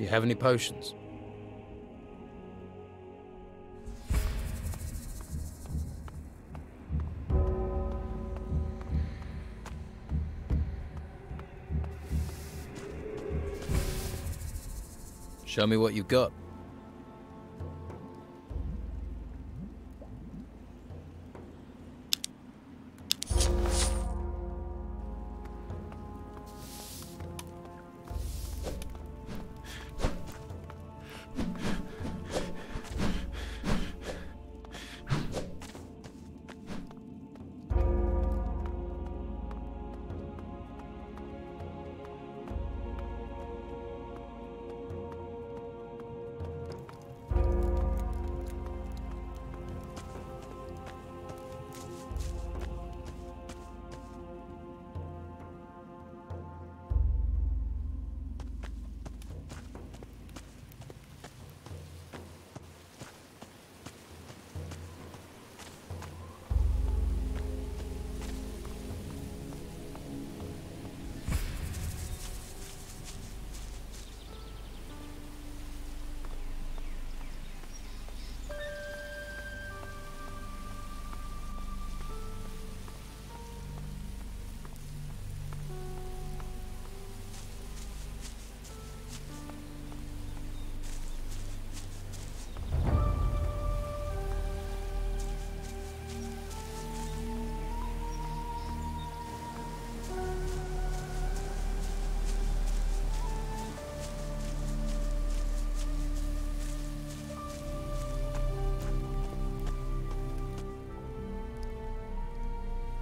Do you have any potions? Show me what you've got.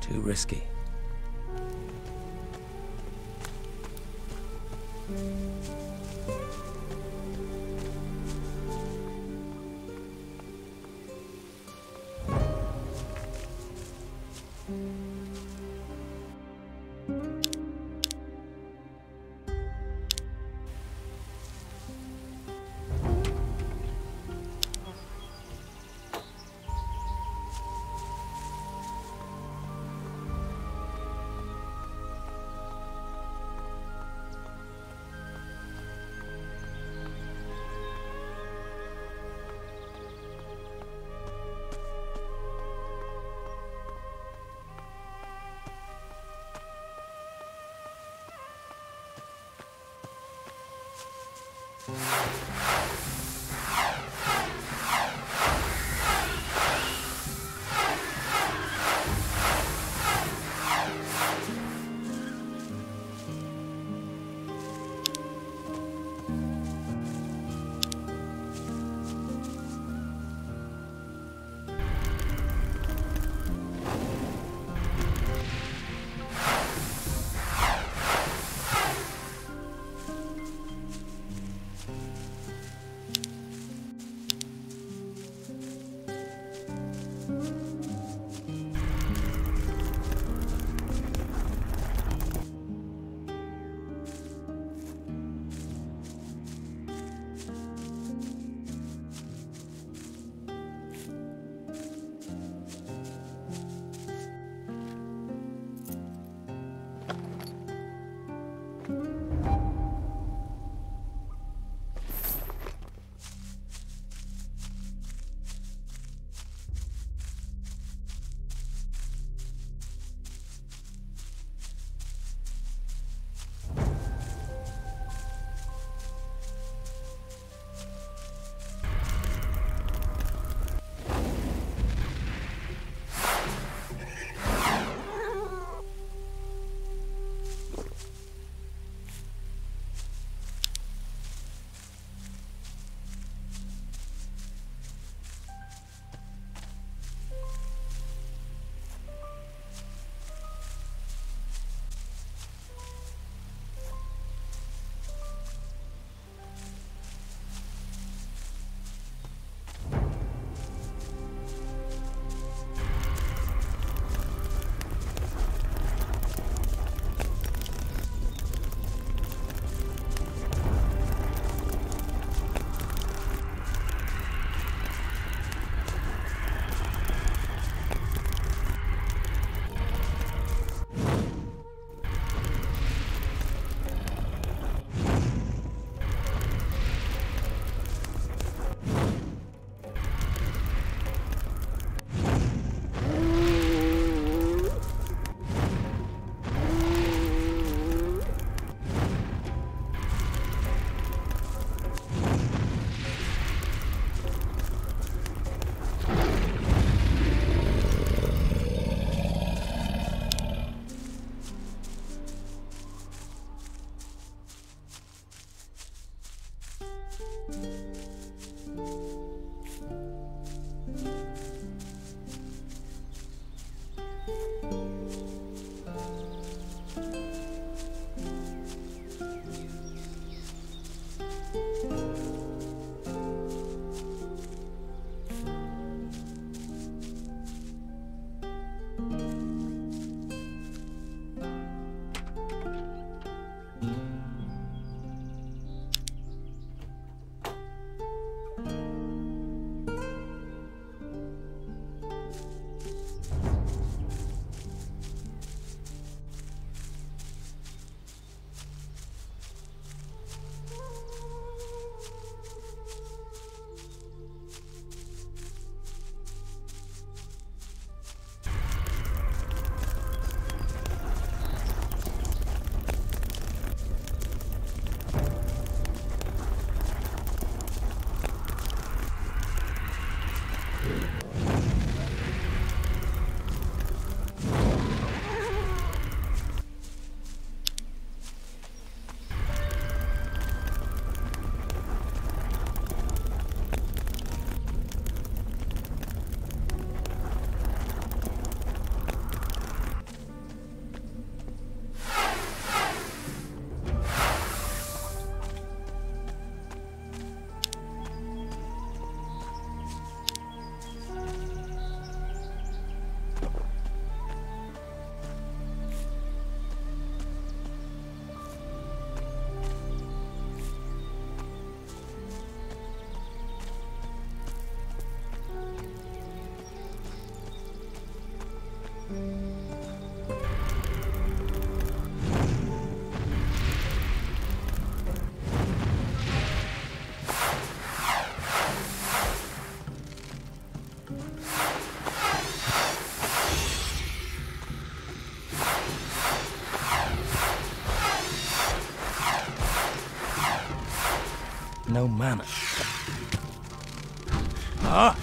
Too risky. you no manner. Ah!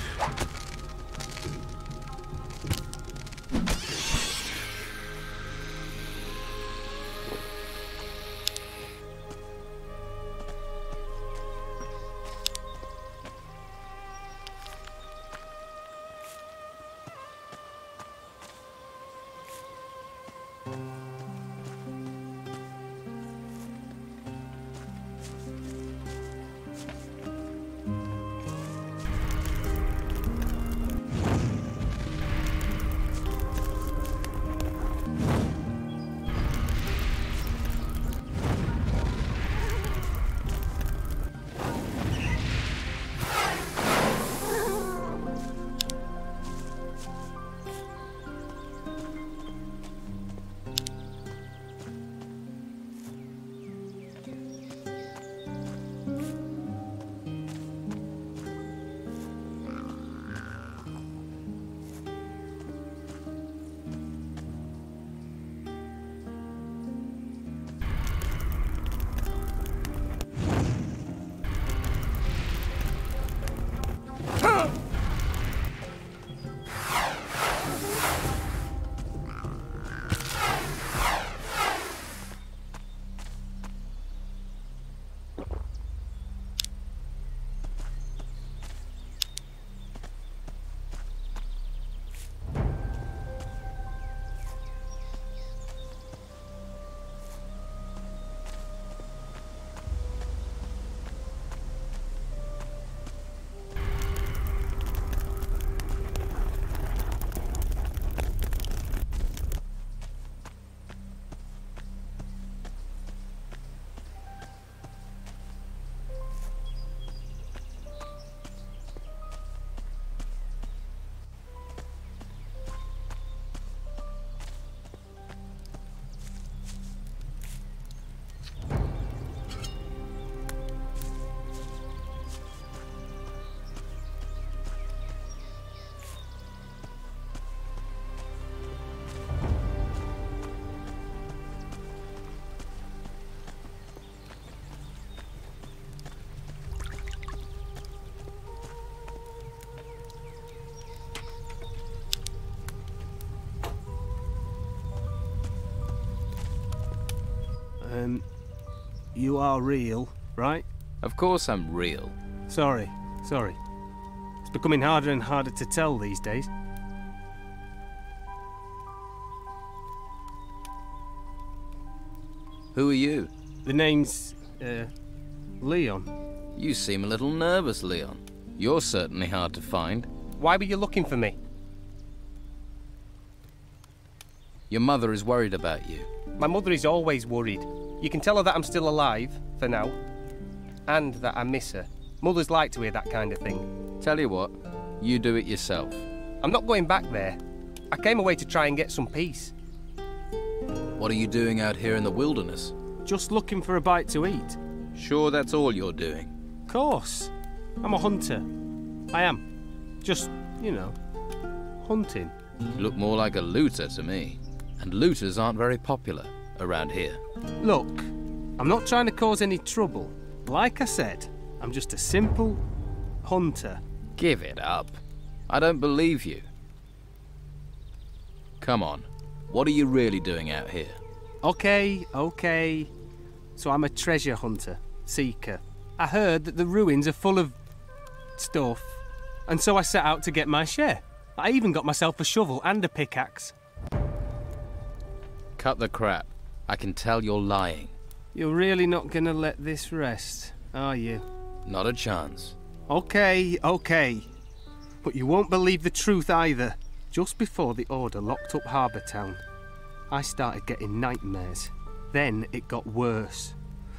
You are real, right? Of course I'm real. Sorry, sorry. It's becoming harder and harder to tell these days. Who are you? The name's, uh, Leon. You seem a little nervous, Leon. You're certainly hard to find. Why were you looking for me? Your mother is worried about you. My mother is always worried. You can tell her that I'm still alive, for now, and that I miss her. Mothers like to hear that kind of thing. Tell you what, you do it yourself. I'm not going back there. I came away to try and get some peace. What are you doing out here in the wilderness? Just looking for a bite to eat. Sure that's all you're doing? Course. I'm a hunter. I am. Just, you know, hunting. You look more like a looter to me. And looters aren't very popular around here. Look, I'm not trying to cause any trouble. Like I said, I'm just a simple hunter. Give it up. I don't believe you. Come on. What are you really doing out here? Okay, okay. So I'm a treasure hunter, seeker. I heard that the ruins are full of stuff, and so I set out to get my share. I even got myself a shovel and a pickaxe. Cut the crap. I can tell you're lying. You're really not gonna let this rest, are you? Not a chance. Okay, okay. But you won't believe the truth either. Just before the Order locked up Harbour Town, I started getting nightmares. Then it got worse.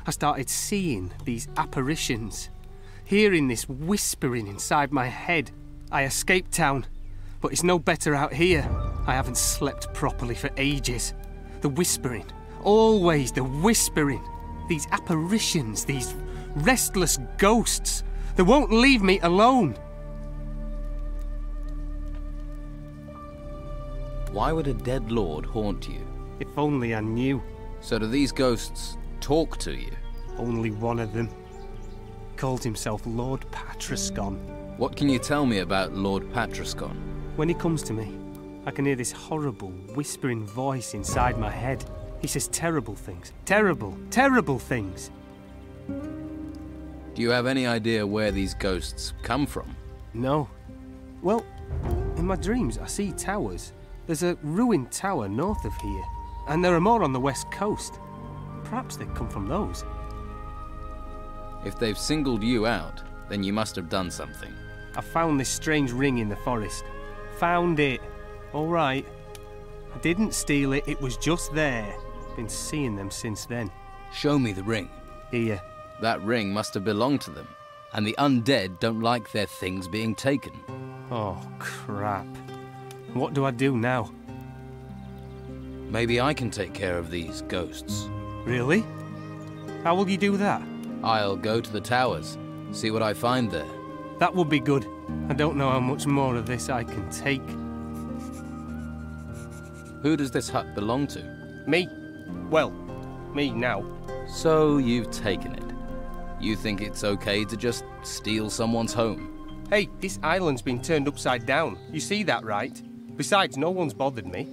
I started seeing these apparitions, hearing this whispering inside my head. I escaped town, but it's no better out here. I haven't slept properly for ages. The whispering, always the whispering. These apparitions, these restless ghosts, they won't leave me alone. Why would a dead lord haunt you? If only I knew. So do these ghosts talk to you? Only one of them. calls himself Lord Patrascon. What can you tell me about Lord Patrascon? When he comes to me, I can hear this horrible, whispering voice inside my head. He says terrible things. Terrible, terrible things. Do you have any idea where these ghosts come from? No. Well, in my dreams, I see towers. There's a ruined tower north of here, and there are more on the west coast. Perhaps they come from those. If they've singled you out, then you must have done something. I found this strange ring in the forest. Found it. All right. I didn't steal it, it was just there. Been seeing them since then. Show me the ring. Here. That ring must have belonged to them, and the undead don't like their things being taken. Oh, crap. What do I do now? Maybe I can take care of these ghosts. Really? How will you do that? I'll go to the towers, see what I find there. That would be good. I don't know how much more of this I can take. Who does this hut belong to? Me? Well, me now. So you've taken it. You think it's okay to just steal someone's home? Hey, this island's been turned upside down. You see that, right? Besides, no one's bothered me.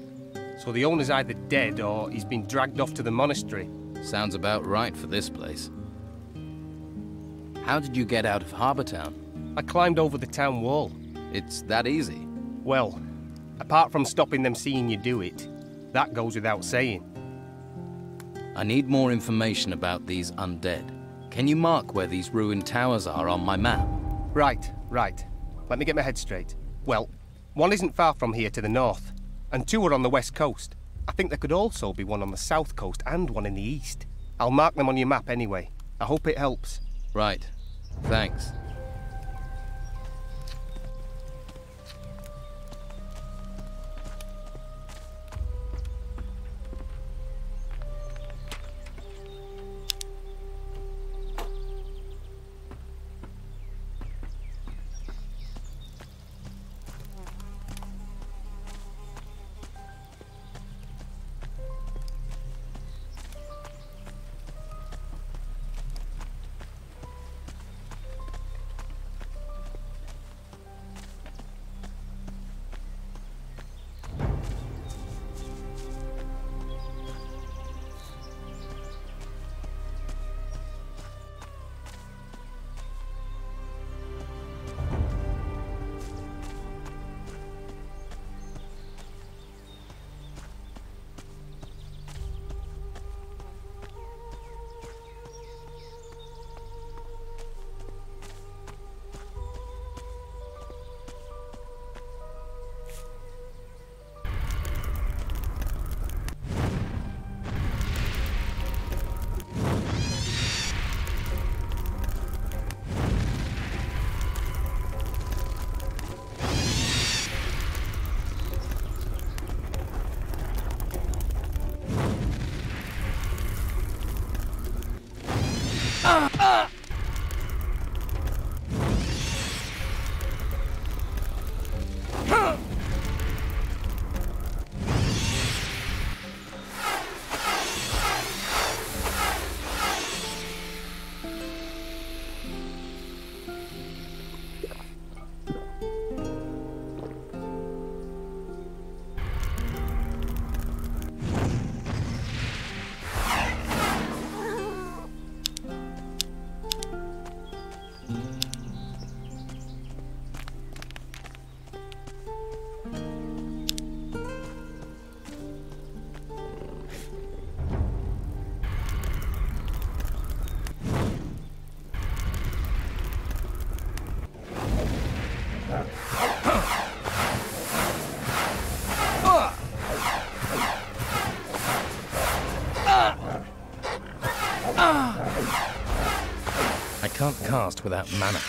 So the owner's either dead or he's been dragged off to the monastery. Sounds about right for this place. How did you get out of Harbour Town? I climbed over the town wall. It's that easy. Well, apart from stopping them seeing you do it, that goes without saying. I need more information about these undead. Can you mark where these ruined towers are on my map? Right, right. Let me get my head straight. Well, one isn't far from here to the north, and two are on the west coast. I think there could also be one on the south coast and one in the east. I'll mark them on your map anyway. I hope it helps. Right. Thanks. Can't cast without mana.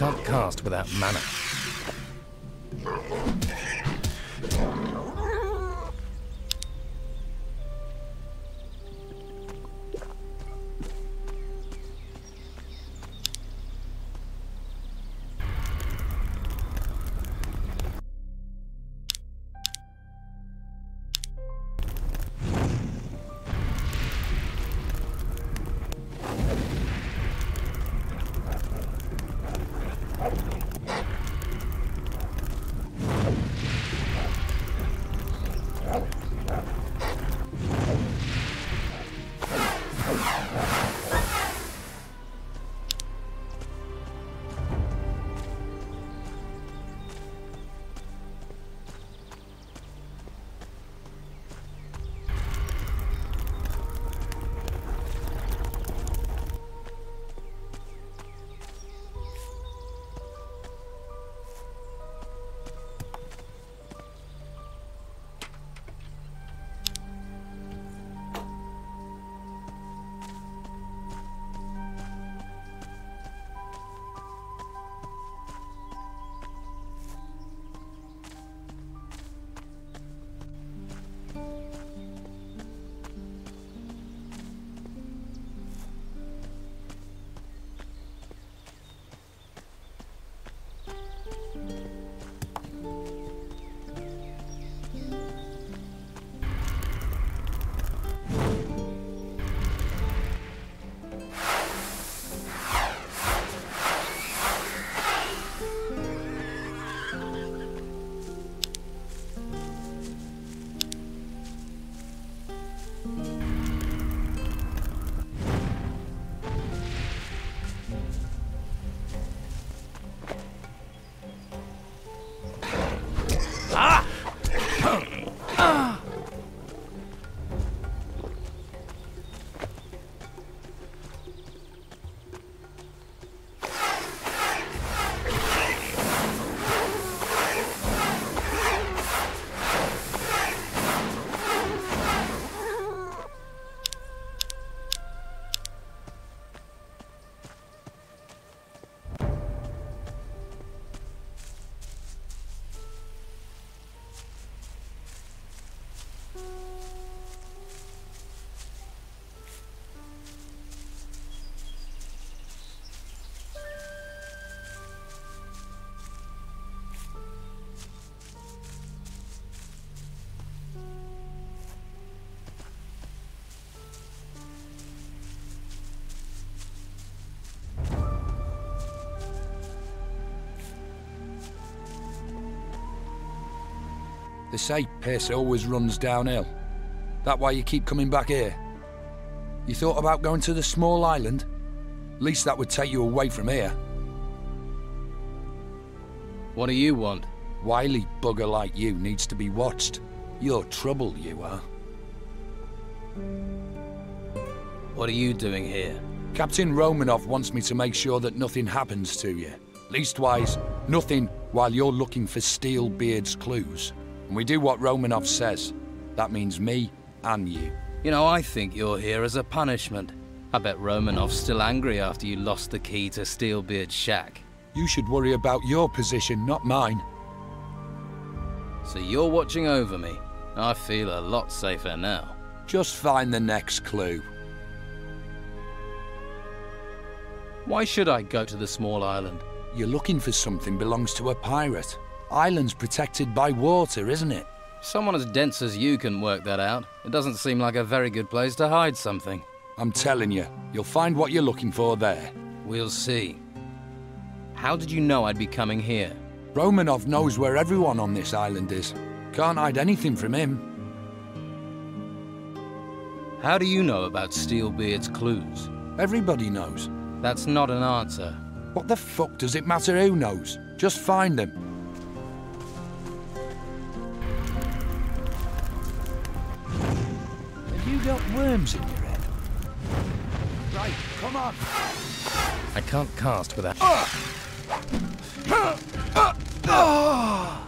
Can't cast without mana. They say pace always runs downhill. That why you keep coming back here? You thought about going to the small island? At least that would take you away from here. What do you want? Wily bugger like you needs to be watched. You're trouble, you are. What are you doing here? Captain Romanov wants me to make sure that nothing happens to you. Leastwise, nothing while you're looking for Steelbeard's clues. And we do what Romanov says. That means me and you. You know, I think you're here as a punishment. I bet Romanov's still angry after you lost the key to Steelbeard's shack. You should worry about your position, not mine. So you're watching over me. I feel a lot safer now. Just find the next clue. Why should I go to the small island? You're looking for something belongs to a pirate. Island's protected by water, isn't it? Someone as dense as you can work that out. It doesn't seem like a very good place to hide something. I'm telling you, you'll find what you're looking for there. We'll see. How did you know I'd be coming here? Romanov knows where everyone on this island is. Can't hide anything from him. How do you know about Stealbeard's clues? Everybody knows. That's not an answer. What the fuck does it matter who knows? Just find them. You got worms in your head? Right, come on. I can't cast without... Ah! Ah! Ah!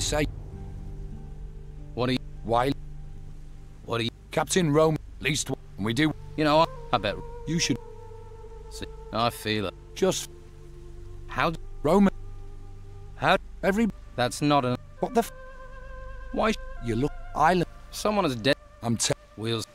Say, What are you... why, What are you... Captain Rome, least, and we do, You know, I, I bet... you should See, I feel it. just, How... Roman, How... every, That's not an... what the f, Why... you look, island, Someone is dead... I'm te- Wheels...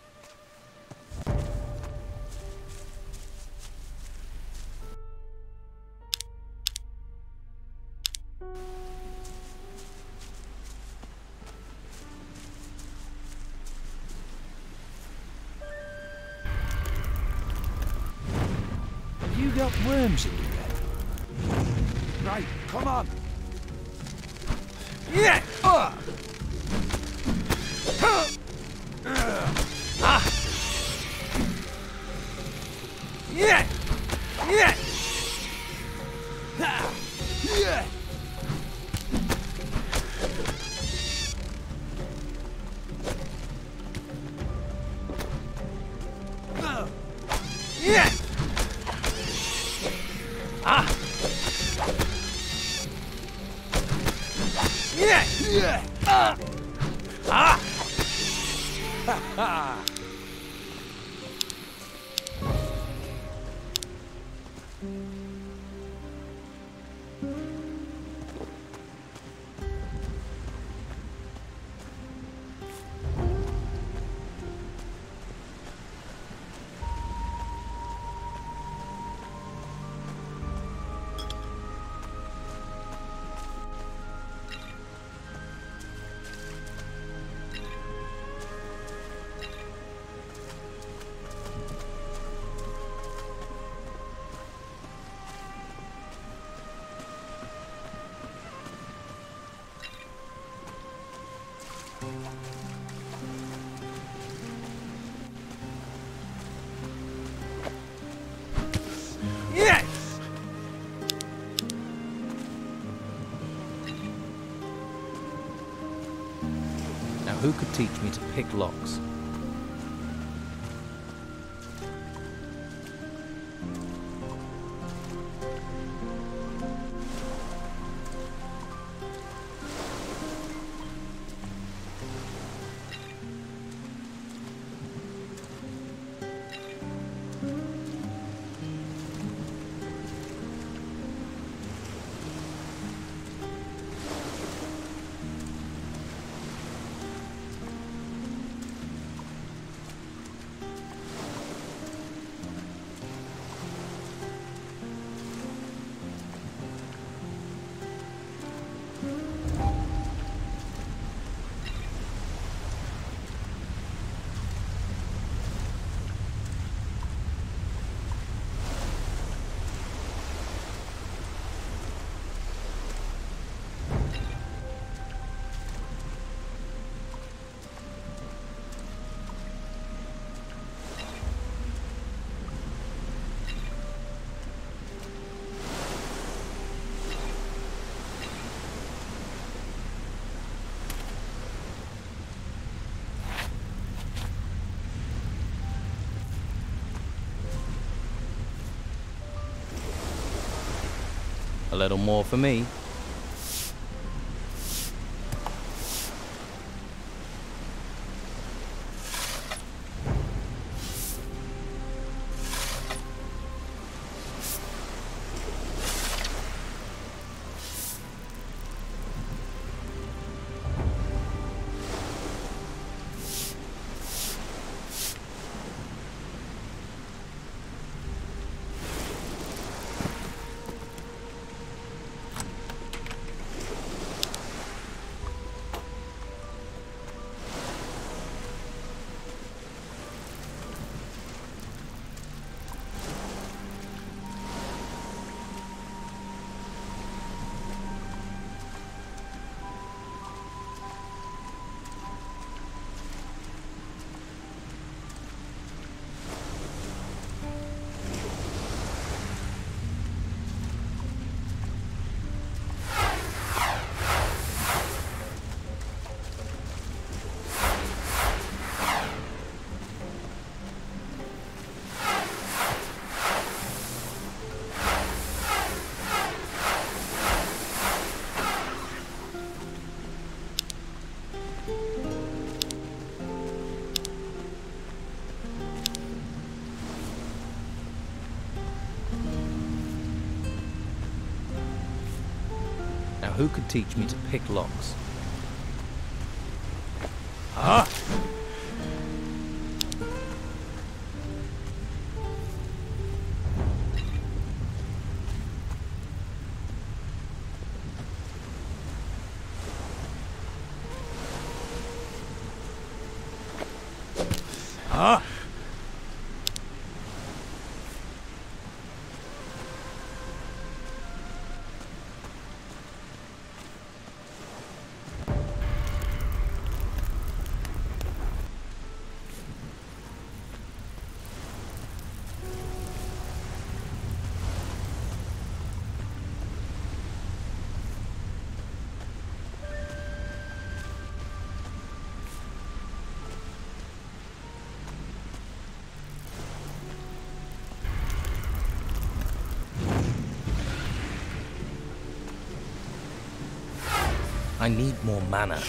who could teach me to pick locks? A little more for me. who could teach me to pick locks? Ah! Huh? I need more mana.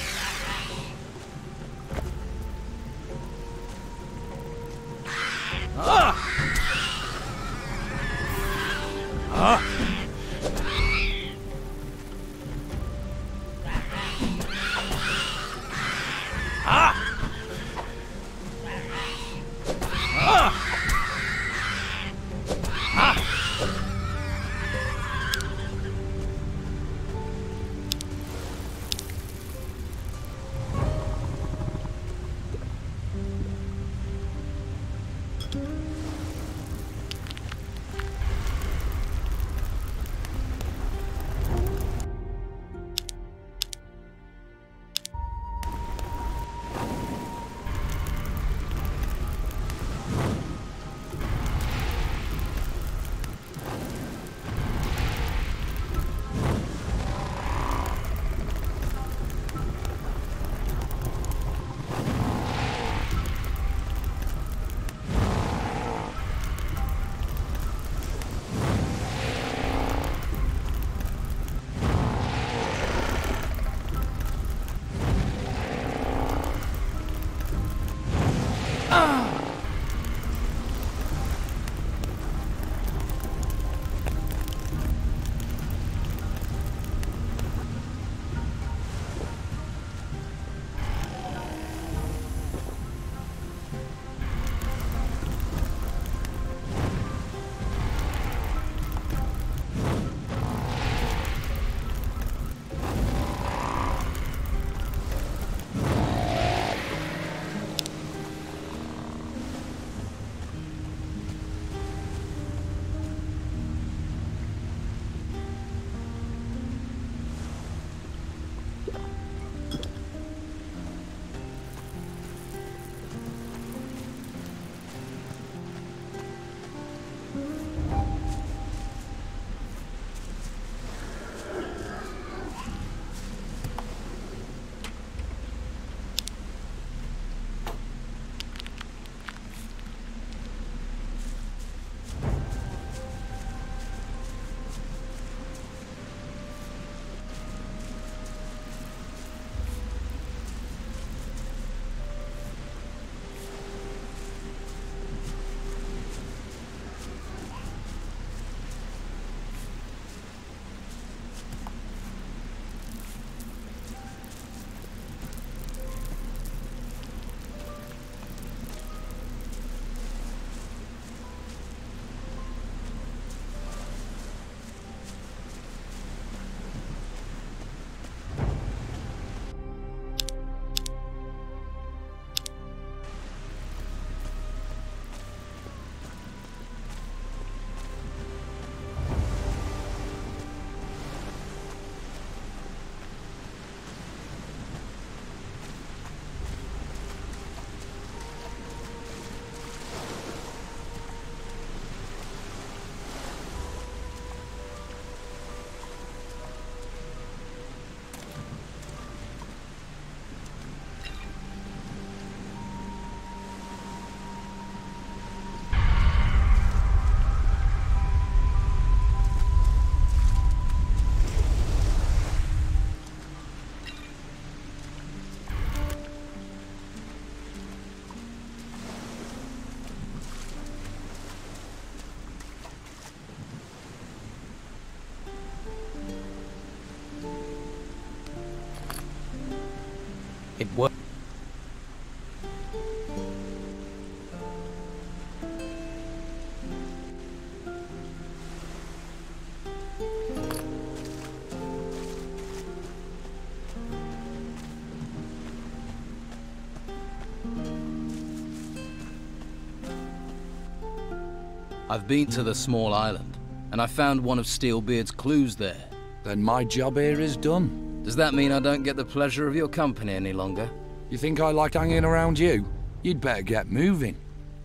I've been to the small island, and I found one of Stealbeard's clues there. Then my job here is done. Does that mean I don't get the pleasure of your company any longer? You think I like hanging around you? You'd better get moving.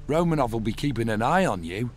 Romanov will be keeping an eye on you.